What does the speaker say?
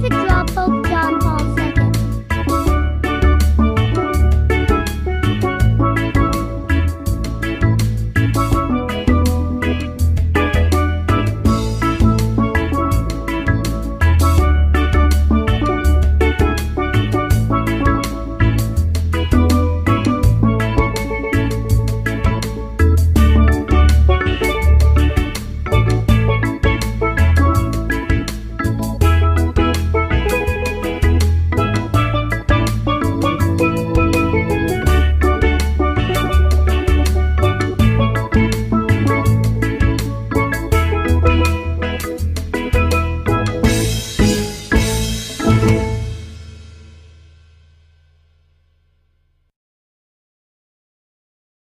to drop a John